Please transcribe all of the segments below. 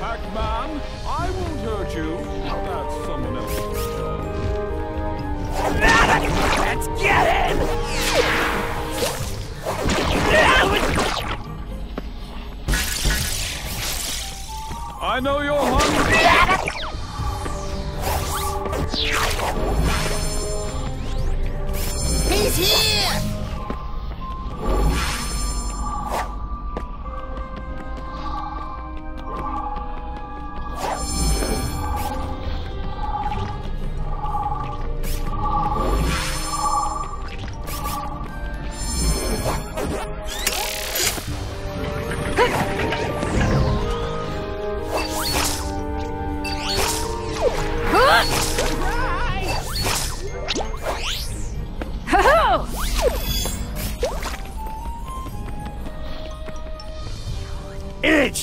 Pac-Man, I won't hurt you. That's someone else's job. Let's get him! I know you're hungry. 七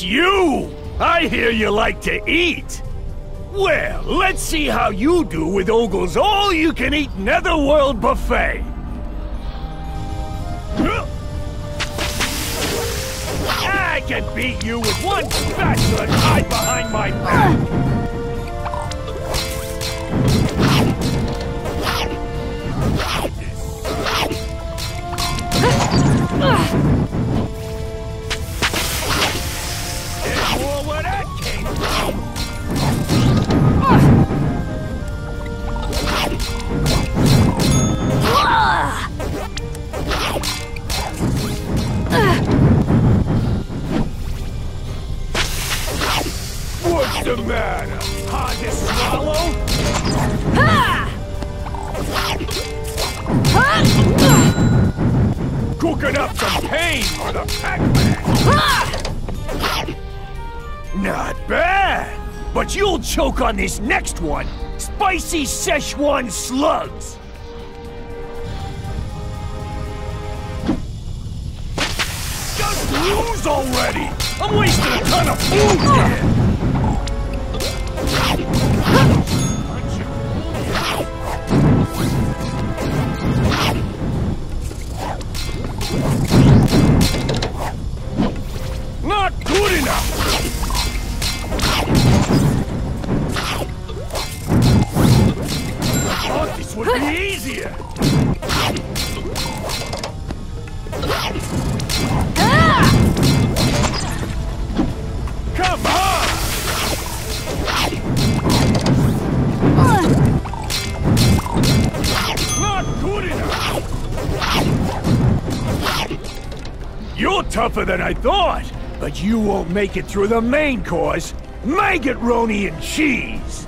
You! I hear you like to eat! Well, let's see how you do with Ogle's all-you-can-eat Netherworld buffet! I can beat you with one spatula tied behind my back! The matter? Hard to swallow? Ha! Cooking up some pain for the Pac-Man! Not bad! But you'll choke on this next one! Spicy Szechuan slugs! Just lose already! I'm wasting a ton of food here! Come on! Not good enough! You're tougher than I thought, but you won't make it through the main course. Maggot Roni and cheese!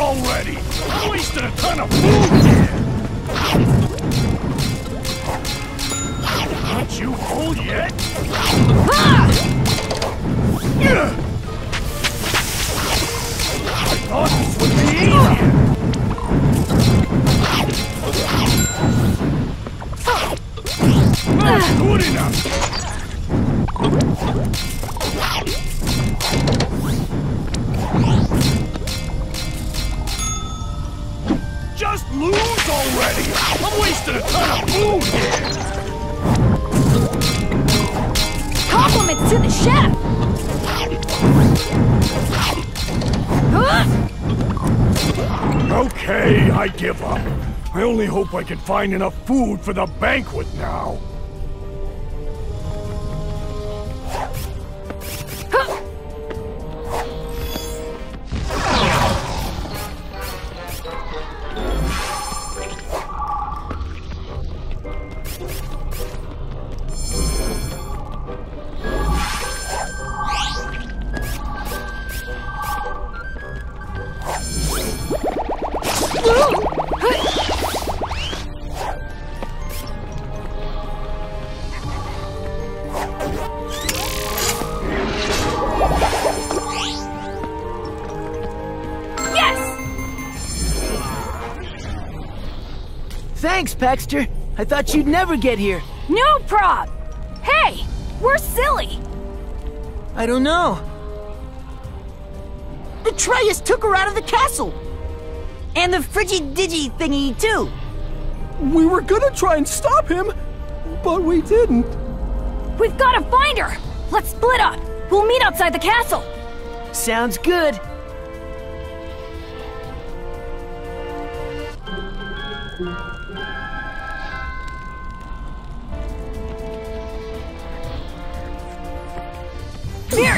Already! I'm a ton of food here! Aren't you full yet? Yeah. I thought this would be easier! Good enough! I'm wasting a ton of food here! Compliments to the chef! Huh? Okay, I give up. I only hope I can find enough food for the banquet now. Thanks, Paxter. I thought you'd never get here. No prob! Hey! We're silly! I don't know. Betrayus took her out of the castle! And the Frigidigi thingy, too! We were gonna try and stop him, but we didn't. We've gotta find her! Let's split up! We'll meet outside the castle! Sounds good.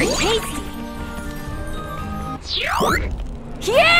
tasty! Yeah!